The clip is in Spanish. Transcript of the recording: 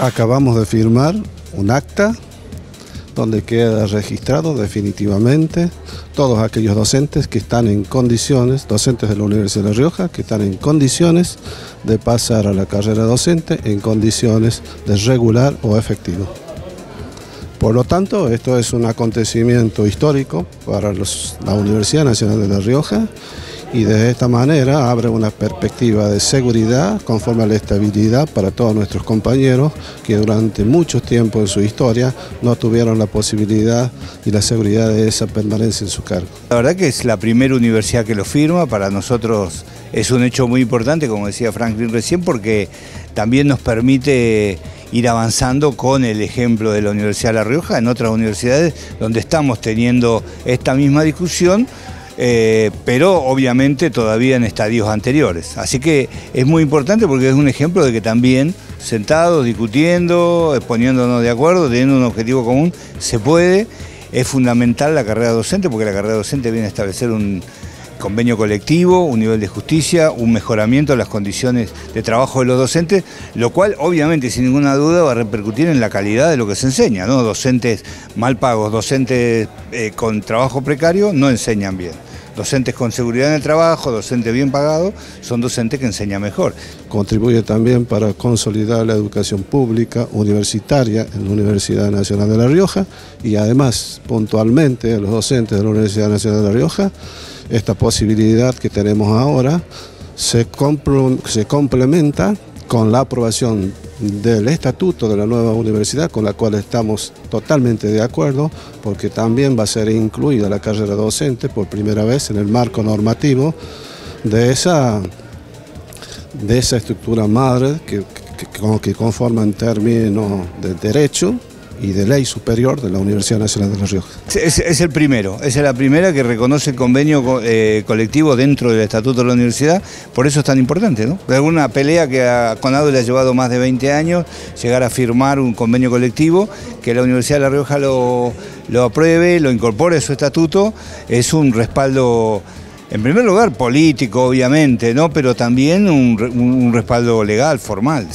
Acabamos de firmar un acta donde queda registrado definitivamente todos aquellos docentes que están en condiciones, docentes de la Universidad de La Rioja, que están en condiciones de pasar a la carrera docente en condiciones de regular o efectivo. Por lo tanto, esto es un acontecimiento histórico para la Universidad Nacional de La Rioja y de esta manera abre una perspectiva de seguridad conforme a la estabilidad para todos nuestros compañeros que durante mucho tiempo en su historia no tuvieron la posibilidad y la seguridad de esa permanencia en su cargo. La verdad que es la primera universidad que lo firma, para nosotros es un hecho muy importante, como decía Franklin recién, porque también nos permite ir avanzando con el ejemplo de la Universidad de La Rioja en otras universidades donde estamos teniendo esta misma discusión, eh, pero obviamente todavía en estadios anteriores. Así que es muy importante porque es un ejemplo de que también sentados, discutiendo, poniéndonos de acuerdo, teniendo un objetivo común, se puede. Es fundamental la carrera docente porque la carrera docente viene a establecer un convenio colectivo, un nivel de justicia, un mejoramiento de las condiciones de trabajo de los docentes, lo cual obviamente sin ninguna duda va a repercutir en la calidad de lo que se enseña. ¿no? Docentes mal pagos, docentes eh, con trabajo precario no enseñan bien. Docentes con seguridad en el trabajo, docentes bien pagados, son docentes que enseñan mejor. Contribuye también para consolidar la educación pública universitaria en la Universidad Nacional de La Rioja y además puntualmente a los docentes de la Universidad Nacional de La Rioja esta posibilidad que tenemos ahora se, complementa con la aprobación del estatuto de la nueva universidad, con la cual estamos totalmente de acuerdo, porque también va a ser incluida la carrera docente por primera vez en el marco normativo de esa, de esa estructura madre que, que, que conforma en términos de derecho y de ley superior de la Universidad Nacional de La Rioja. Es, el primero, es la primera que reconoce el convenio eh, colectivo dentro del Estatuto de la Universidad, por eso es tan importante, ¿no? De alguna pelea que a Conado le ha llevado más de 20 años llegar a firmar un convenio colectivo, que la Universidad de La Rioja lo, apruebe, lo incorpore a su estatuto, es un respaldo en primer lugar político, obviamente, ¿no? pero también un respaldo legal, formal.